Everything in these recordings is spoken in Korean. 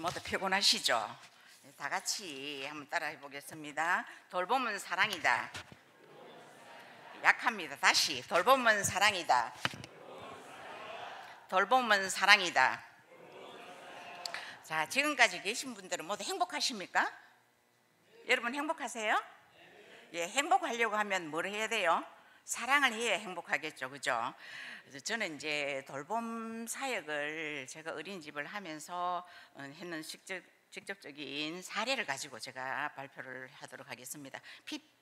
모두 피곤하시죠? 네, 다 같이 한번 따라해 보겠습니다. 돌봄은 사랑이다. 약합니다. 다시 돌봄은 사랑이다. 돌봄은 사랑이다. 자, 지금까지 계신 분들은 모두 행복하십니까? 여러분 행복하세요? 예, 행복하려고 하면 뭘 해야 돼요? 사랑을 해야 행복하겠죠, 그죠? 저는 이제 돌봄 사역을 제가 어린이집을 하면서 어, 했는 직접, 직접 적인 사례를 가지고 제가 발표를 하도록 하겠습니다.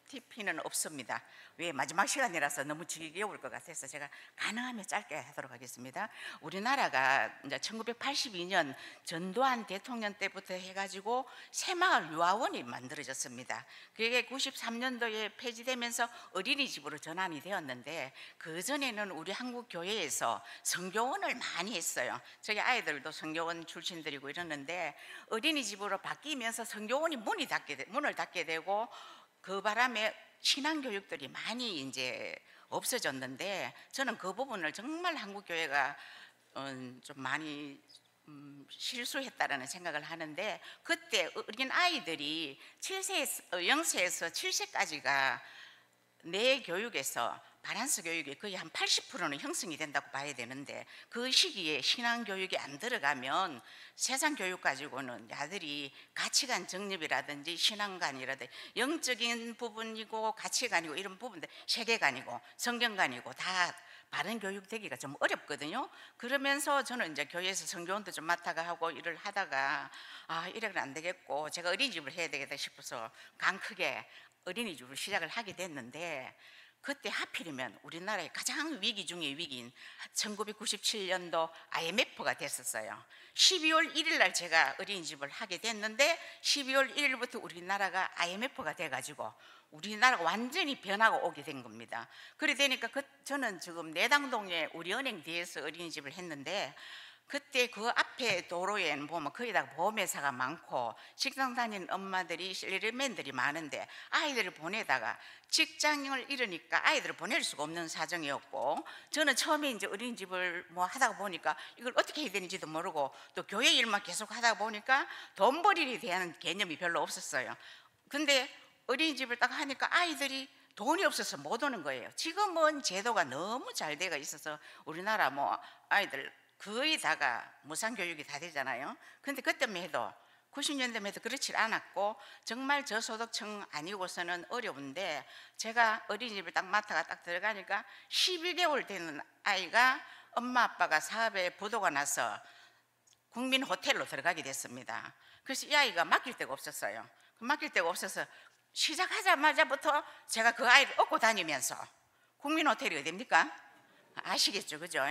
PTP는 없습니다. 왜 마지막 시간이라서 너무 지겨울 것 같아서 제가 가능하면 짧게 하도록 하겠습니다. 우리나라가 이제 1982년 전두환 대통령 때부터 해가지고 새마을 유아원이 만들어졌습니다. 그게 93년도에 폐지되면서 어린이집으로 전환이 되었는데 그 전에는 우리 한국 교회에서 성교원을 많이 했어요. 저희 아이들도 성교원 출신들이고 이러는데 어린이집으로 바뀌면서 성교원이 문이 닫게 되, 문을 닫게 되고 그 바람에 신앙 교육들이 많이 이제 없어졌는데 저는 그 부분을 정말 한국 교회가 어, 좀 많이 음, 실수했다라는 생각을 하는데 그때 어린 아이들이 7세 0세에서 7세까지가 내 교육에서 바란스 교육이 거의 한 80%는 형성이 된다고 봐야 되는데 그 시기에 신앙 교육이 안 들어가면 세상 교육 가지고는 아들이 가치관 정립이라든지 신앙관이라든지 영적인 부분이고 가치관이고 이런 부분들 세계관이고 성경관이고 다 바른 교육 되기가 좀 어렵거든요. 그러면서 저는 이제 교회에서 성교원도 좀 맡아가 하고 일을 하다가 아 이래는 안 되겠고 제가 어린이집을 해야 되겠다 싶어서 강 크게 어린이집을 시작을 하게 됐는데 그때 하필이면 우리나라의 가장 위기 중의 위기인 1997년도 IMF가 됐었어요. 12월 1일 날 제가 어린이집을 하게 됐는데 12월 1일부터 우리나라가 IMF가 돼가지고 우리나라가 완전히 변하고 오게 된 겁니다. 그래 되니까 그 저는 지금 내당동에 우리 은행 뒤에서 어린이집을 했는데 그때 그 앞에 도로에는 보면 거기다가 보험회사가 많고 식당 다니는 엄마들이 실리맨들이 많은데 아이들을 보내다가 직장을 잃으니까 아이들을 보낼 수가 없는 사정이었고 저는 처음에 이제 어린이집을 뭐 하다가 보니까 이걸 어떻게 해야 되는지도 모르고 또 교회 일만 계속 하다 보니까 돈벌이에 대한 개념이 별로 없었어요. 근데 어린이집을 딱 하니까 아이들이 돈이 없어서 못 오는 거예요. 지금은 제도가 너무 잘 되어 있어서 우리나라 뭐 아이들 거의 다가 무상교육이 다 되잖아요. 근데 그때만 해도 90년대만 해도 그렇지 않았고 정말 저소득층 아니고서는 어려운데 제가 어린이집을 딱 맡아가 딱 들어가니까 11개월 되는 아이가 엄마 아빠가 사업에 부도가 나서 국민 호텔로 들어가게 됐습니다. 그래서 이 아이가 맡길 데가 없었어요. 맡길 데가 없어서 시작하자마자부터 제가 그 아이를 업고 다니면서 국민 호텔이 어딥니까? 아시겠죠, 그죠?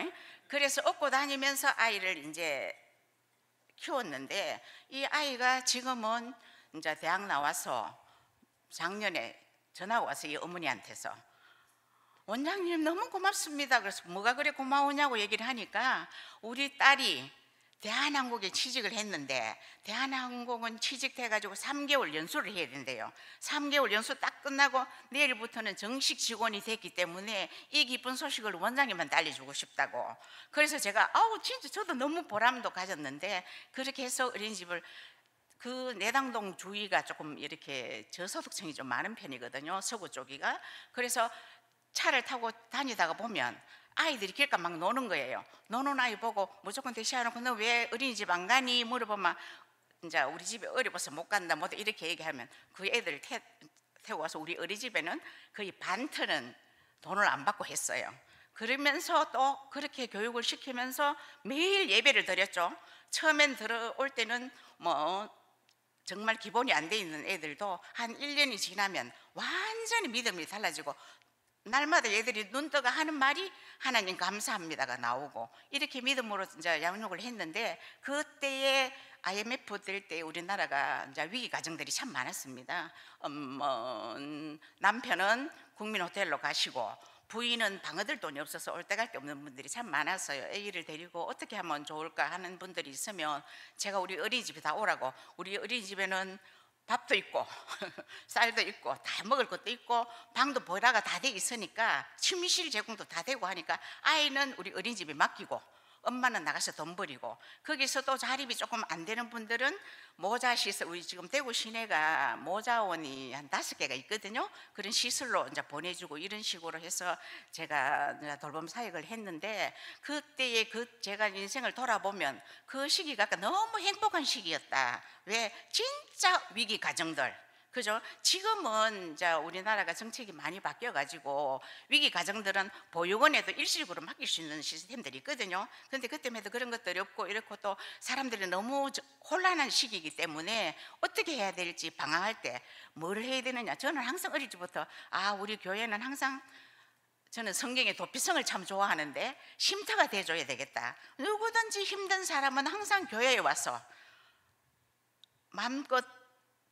그래서 업고 다니면서 아이를 이제 키웠는데 이 아이가 지금은 이제 대학 나와서 작년에 전화가 와서 이 어머니한테서 원장님 너무 고맙습니다. 그래서 뭐가 그래 고마우냐고 얘기를 하니까 우리 딸이 대한항공에 취직을 했는데 대한항공은 취직해가지고 3개월 연수를 해야 된대요. 3개월 연수 딱 끝나고 내일부터는 정식 직원이 됐기 때문에 이 기쁜 소식을 원장님한테 알려주고 싶다고. 그래서 제가 아우 진짜 저도 너무 보람도 가졌는데 그렇게 해서 어린이집을 그 내당동 주위가 조금 이렇게 저소득층이 좀 많은 편이거든요. 서구 쪽이가. 그래서 차를 타고 다니다가 보면 아이들이 길가 막 노는 거예요. 노는 아이 보고 무조건 대시하놓고 너 왜 어린이집 안 가니 물어보면 이제 우리 집에 어려워서 못 간다 뭐 이렇게 얘기하면 그 애들 태, 태워 와서 우리 어린이집에는 거의 반트는 돈을 안 받고 했어요. 그러면서 또 그렇게 교육을 시키면서 매일 예배를 드렸죠. 처음엔 들어올 때는 뭐 정말 기본이 안 돼 있는 애들도 한 1년이 지나면 완전히 믿음이 달라지고 날마다 얘들이 눈 떠가 하는 말이 하나님 감사합니다가 나오고 이렇게 믿음으로 이제 양육을 했는데 그때에 IMF 될 때 우리나라가 이제 위기 가정들이 참 많았습니다. 음, 뭐, 남편은 국민 호텔로 가시고 부인은 방 얻을 돈이 없어서 올 때 갈 데 없는 분들이 참 많았어요. 아기를 데리고 어떻게 하면 좋을까 하는 분들이 있으면 제가 우리 어린이집에 다 오라고 우리 어린이집에는 밥도 있고 쌀도 있고 다 먹을 것도 있고 방도 보라가 다 돼 있으니까 침실 제공도 다 되고 하니까 아이는 우리 어린이집에 맡기고 엄마는 나가서 돈 버리고 거기서 또 자립이 조금 안 되는 분들은 모자 시설 우리 지금 대구 시내가 모자원이 한 다섯 개가 있거든요. 그런 시설로 이제 보내주고 이런 식으로 해서 제가 돌봄 사역을 했는데 그때의 그 제가 인생을 돌아보면 그 시기가 너무 행복한 시기였다. 왜 진짜 위기 가정들 그죠? 지금은 이제 우리나라가 정책이 많이 바뀌어가지고 위기 가정들은 보육원에도 일시적으로 맡길 수 있는 시스템들이 있거든요. 근데 그때에도 그런 것들이 없고 이렇고 또 사람들이 너무 저- 혼란한 시기이기 때문에 어떻게 해야 될지 방황할 때 뭘 해야 되느냐. 저는 항상 어릴 때부터 아 우리 교회는 항상 저는 성경의 도피성을 참 좋아하는데 쉼터가 돼줘야 되겠다. 누구든지 힘든 사람은 항상 교회에 와서 마음껏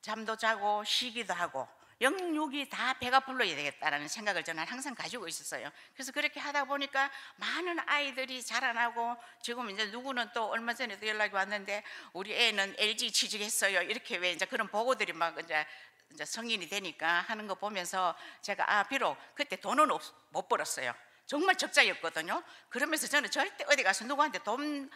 잠도 자고 쉬기도 하고 영육이 다 배가 불러야 되겠다라는 생각을 저는 항상 가지고 있었어요. 그래서 그렇게 하다 보니까 많은 아이들이 자라나고 지금 이제 누구는 또 얼마 전에도 연락이 왔는데 우리 애는 LG 취직했어요. 이렇게 왜 이제 그런 보고들이 막 이제 이제 성인이 되니까 하는 거 보면서 제가 아 비록 그때 돈은 없, 못 벌었어요. 정말 적자였거든요. 그러면서 저는 절대 어디 가서 누구한테 돈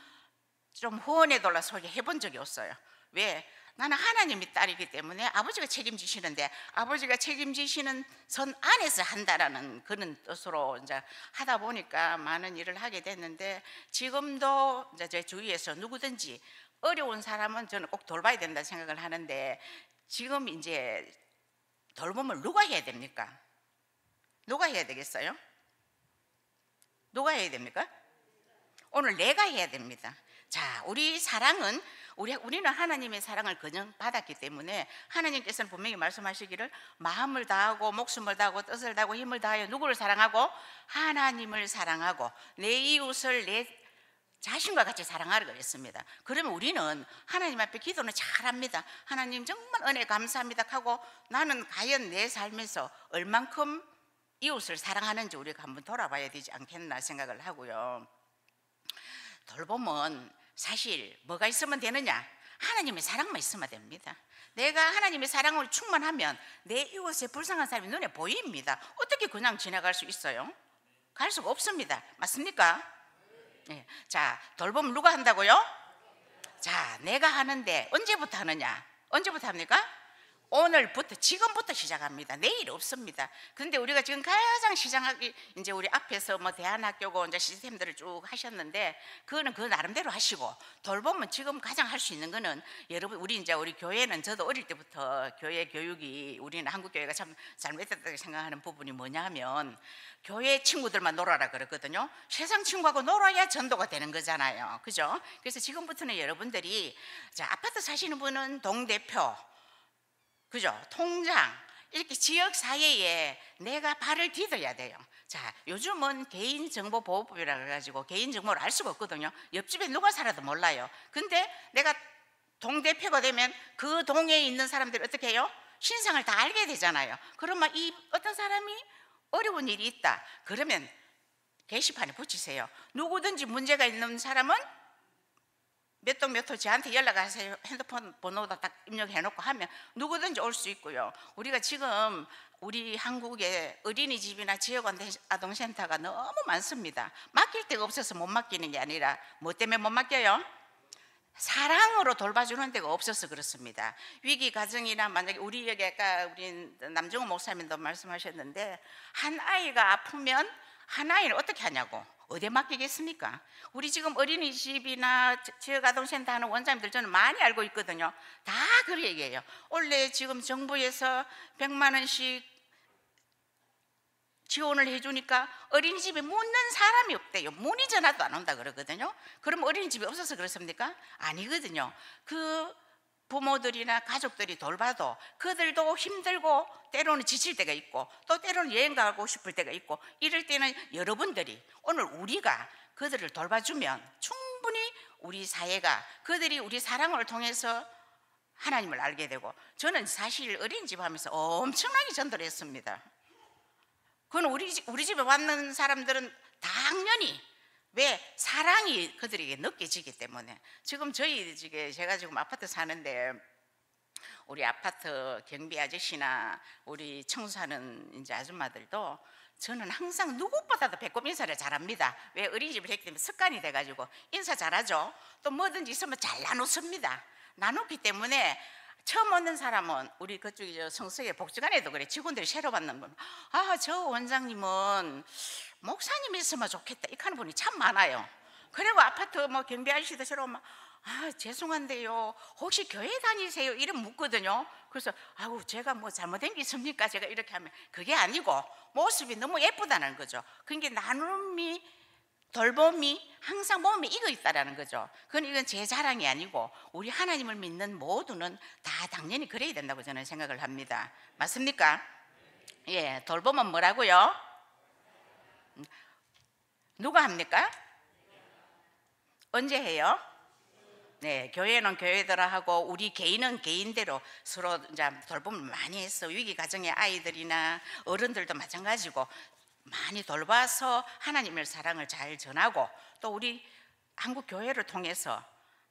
좀 후원해 달라 소리 해본 적이 없어요. 왜? 나는 하나님이 딸이기 때문에 아버지가 책임지시는데 아버지가 책임지시는 선 안에서 한다라는 그런 뜻으로 이제 하다 보니까 많은 일을 하게 됐는데 지금도 이제 제 주위에서 누구든지 어려운 사람은 저는 꼭 돌봐야 된다 생각을 하는데 지금 이제 돌봄을 누가 해야 됩니까? 누가 해야 되겠어요? 누가 해야 됩니까? 오늘 내가 해야 됩니다. 자, 우리 사랑은 우리 우리는 하나님의 사랑을 그냥 받았기 때문에 하나님께서는 분명히 말씀하시기를 마음을 다하고 목숨을 다하고 뜻을 다하고 힘을 다하여 누구를 사랑하고 하나님을 사랑하고 내 이웃을 내 자신과 같이 사랑하라 그랬습니다. 그러면 우리는 하나님 앞에 기도는 잘합니다. 하나님 정말 은혜 감사합니다 하고 나는 과연 내 삶에서 얼만큼 이웃을 사랑하는지 우리가 한번 돌아봐야 되지 않겠나 생각을 하고요. 돌봄은 사실 뭐가 있으면 되느냐? 하나님의 사랑만 있으면 됩니다. 내가 하나님의 사랑을 충만하면 내 이웃의 불쌍한 사람이 눈에 보입니다. 어떻게 그냥 지나갈 수 있어요? 갈 수가 없습니다. 맞습니까? 예. 자, 돌봄 누가 한다고요? 자, 내가 하는데 언제부터 하느냐? 언제부터 합니까? 오늘부터 지금부터 시작합니다. 내일 없습니다. 근데 우리가 지금 가장 시작하기 이제 우리 앞에서 뭐 대안학교고 이제 시스템들을 쭉 하셨는데 그거는 그 나름대로 하시고 돌보면 지금 가장 할 수 있는 거는 여러분 우리 이제 우리 교회는 저도 어릴 때부터 교회 교육이 우리는 한국 교회가 참 잘못됐다고 생각하는 부분이 뭐냐면 교회 친구들만 놀아라 그랬거든요. 세상 친구하고 놀아야 전도가 되는 거잖아요. 그죠? 그래서 지금부터는 여러분들이 자 아파트 사시는 분은 동 대표 그죠? 통장 이렇게 지역 사회에 내가 발을 디뎌야 돼요. 자, 요즘은 개인정보보호법이라 그래가지고 개인정보를 알 수가 없거든요. 옆집에 누가 살아도 몰라요. 근데 내가 동대표가 되면 그 동에 있는 사람들이 어떻게 해요? 신상을 다 알게 되잖아요. 그러면 이 어떤 사람이 어려운 일이 있다. 그러면 게시판에 붙이세요. 누구든지 문제가 있는 사람은 몇동몇호 저한테 연락하세요. 핸드폰 번호도 딱 입력해놓고 하면 누구든지 올 수 있고요. 우리가 지금 우리 한국에 어린이집이나 지역 아동센터가 너무 많습니다. 맡길 데가 없어서 못 맡기는 게 아니라 뭐 때문에 못 맡겨요? 사랑으로 돌봐주는 데가 없어서 그렇습니다. 위기 가정이나 만약에 우리 여기 아까 우리 남정호 목사님도 말씀하셨는데 한 아이가 아프면 한 아이를 어떻게 하냐고 어디에 맡기겠습니까? 우리 지금 어린이집이나 지역 아동센터 하는 원장님들 저는 많이 알고 있거든요. 다 그런 얘기예요. 원래 지금 정부에서 100만 원씩 지원을 해주니까 어린이집에 묻는 사람이 없대요. 문의 전화도 안 온다 그러거든요. 그럼 어린이집이 없어서 그렇습니까? 아니거든요. 그 부모들이나 가족들이 돌봐도 그들도 힘들고 때로는 지칠 때가 있고 또 때로는 여행 가고 싶을 때가 있고 이럴 때는 여러분들이 오늘 우리가 그들을 돌봐주면 충분히 우리 사회가 그들이 우리 사랑을 통해서 하나님을 알게 되고 저는 사실 어린이집 하면서 엄청나게 전도를 했습니다. 그건 우리, 집- 우리 집에 왔는 사람들은 당연히 왜 사랑이 그들에게 느껴지기 때문에 지금 저희 집에 제가 지금 아파트 사는데 우리 아파트 경비 아저씨나 우리 청소하는 이제 아줌마들도 저는 항상 누구보다도 배꼽 인사를 잘합니다. 왜 어린이집을 했기 때문에 습관이 돼가지고 인사 잘하죠. 또 뭐든지 있으면 잘 나눴습니다. 나눴기 때문에 처음 오는 사람은 우리 그쪽에 저 성서의 복지관에도 그래 직원들이 새로 받는 분. 아저 원장님은 목사님 있으면 좋겠다. 이 하는 분이 참 많아요. 그리고 아파트 뭐 경비 오면 아 죄송한데요 혹시 교회 다니세요 이름 묻거든요 그래서 아우 제가 뭐 잘못된 게 있습니까 제가 이렇게 하면 그게 아니고 모습이 너무 예쁘다는 거죠 그러니까 나눔이 돌봄이 항상 몸에 익어 있다라는 거죠 그건 이건 제 자랑이 아니고 우리 하나님을 믿는 모두는 다 당연히 그래야 된다고 저는 생각을 합니다 맞습니까? 예 돌봄은 뭐라고요? 음, 누가 합니까? 언제 해요? 네, 교회는 교회대로 하고 우리 개인은 개인대로 서로 이제 돌봄을 많이 했어. 위기 가정의 아이들이나 어른들도 마찬가지고 많이 돌봐서 하나님의 사랑을 잘 전하고 또 우리 한국 교회를 통해서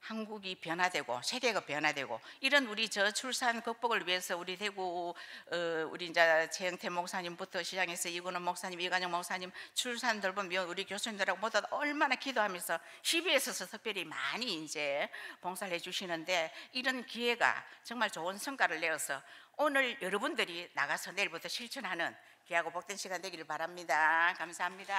한국이 변화되고 세계가 변화되고 이런 우리 저 출산 극복을 위해서 우리 대구 어, 우리 이제 최영태 목사님부터 시작해서 이근원 목사님, 이관영 목사님 출산 돌봄 위원 우리 교수님들하고 모두 얼마나 기도하면서 시비에 있어서 특별히 많이 이제 봉사를 해주시는데 이런 기회가 정말 좋은 성과를 내어서 오늘 여러분들이 나가서 내일부터 실천하는 귀하고 복된 시간 되기를 바랍니다. 감사합니다.